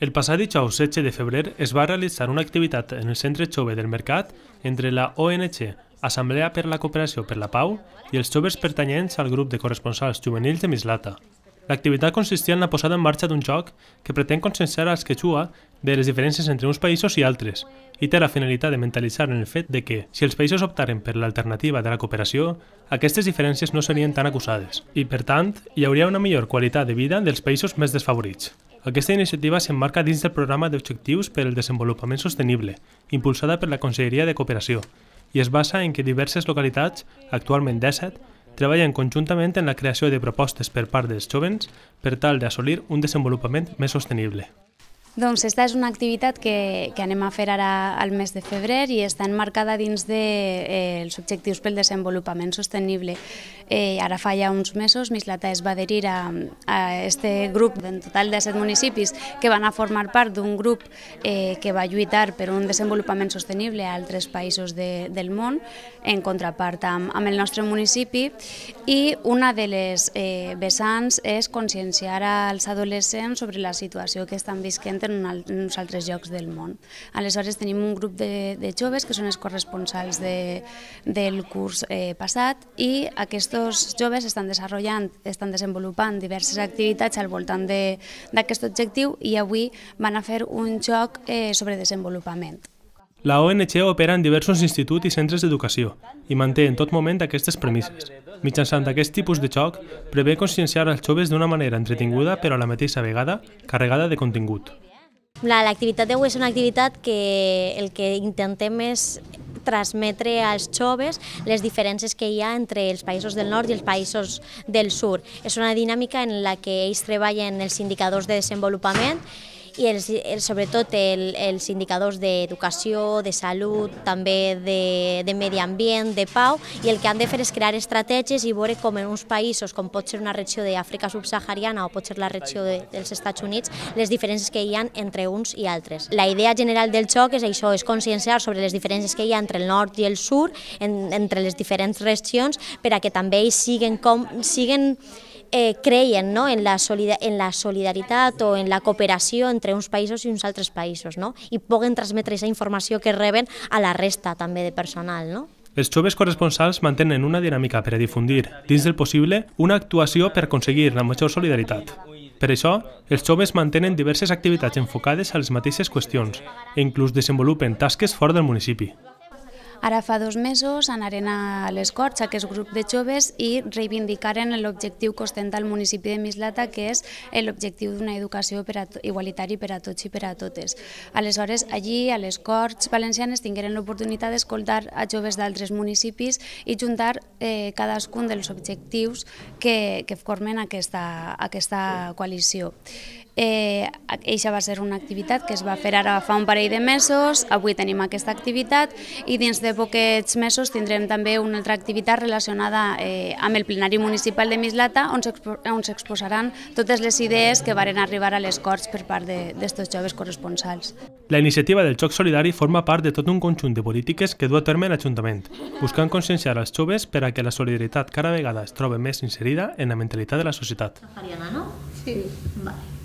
El passat dijous 16 de febrer es va realitzar una activitat en el Centre Jove del Mercat entre la ONG Assemblea per la Cooperació per la Pau i els joves pertanyents al grup de corresponsals juvenils de Mislata. L'activitat consistia en la posada en marxa d'un joc que pretén conscienciar als quechua de les diferències entre uns països i altres i té la finalitat de mentalitzar en el fet de que, si els països optaren per l'alternativa de la cooperació, aquestes diferències no serien tan acusades i, per tant, hi hauria una millor qualitat de vida dels països més desfavorits. Aquesta iniciativa s'emmarca dins del programa d'objectius per al desenvolupament sostenible, impulsada per la Conselleria de Cooperació, i es basa en que diverses localitats, actualment 17, treballen conjuntament en la creació de propostes per part dels jovens per tal d'assolir un desenvolupament més sostenible. Doncs esta és una activitat que, que anem a fer ara al mes de febrer i està enmarcada dins dels de, eh, els objectius pel desenvolupament sostenible. Eh, ara fa ja uns mesos Mislata es va adherir a, a este grup en total de set municipis que van a formar part d'un grup eh, que va lluitar per un desenvolupament sostenible a altres països de, del món en contrapart amb, amb el nostre municipi i una de les eh, vessants és conscienciar als adolescents sobre la situació que estan visquent en, un, en uns altres llocs del món. Aleshores tenim un grup de, de joves que són els corresponsals de, del curs eh, passat i aquests joves estan desenvolupant, estan desenvolupant diverses activitats al voltant d'aquest objectiu i avui van a fer un joc eh, sobre desenvolupament. La ONG opera en diversos instituts i centres d'educació i manté en tot moment aquestes premisses. Mitjançant aquest tipus de xoc, prevé conscienciar els joves d'una manera entretinguda però a la mateixa vegada carregada de contingut. L'activitat d'avui és una activitat que el que intentem és transmetre als joves les diferències que hi ha entre els països del nord i els països del sud. És una dinàmica en la que ells treballen els indicadors de desenvolupament i els, els, sobretot el, els indicadors d'educació, de salut, també de, de medi ambient, de pau, i el que han de fer és crear estratègies i veure com en uns països, com pot ser una regió d'Àfrica subsahariana o pot ser la regió de, dels Estats Units, les diferències que hi ha entre uns i altres. La idea general del xoc és això, és conscienciar sobre les diferències que hi ha entre el nord i el sud, en, entre les diferents regions, per a que també ells siguen, com, siguen eh, creien no? en, la en la solidaritat o en la cooperació entre uns països i uns altres països no? i puguen transmetre aquesta informació que reben a la resta també de personal. No? Els joves corresponsals mantenen una dinàmica per a difundir, dins del possible, una actuació per aconseguir la major solidaritat. Per això, els joves mantenen diverses activitats enfocades a les mateixes qüestions e inclús desenvolupen tasques fora del municipi. Ara fa dos mesos anaren a les Corts, aquest grup de joves, i reivindicaren l'objectiu que ostenta el municipi de Mislata, que és l'objectiu d'una educació per a igualitari per a tots i per a totes. Aleshores, allí, a les Corts valencianes, tingueren l'oportunitat d'escoltar a joves d'altres municipis i juntar eh, cadascun dels objectius que, que formen aquesta, aquesta coalició. Eh, eixa va ser una activitat que es va fer ara fa un parell de mesos, avui tenim aquesta activitat i dins de poquets mesos tindrem també una altra activitat relacionada eh, amb el plenari municipal de Mislata on s'exposaran totes les idees que varen arribar a les Corts per part d'estos de, joves corresponsals. La iniciativa del Xoc Solidari forma part de tot un conjunt de polítiques que du a terme l'Ajuntament, buscant conscienciar els joves per a que la solidaritat cada vegada es trobi més inserida en la mentalitat de la societat. Mariana, no? Sí. Vale.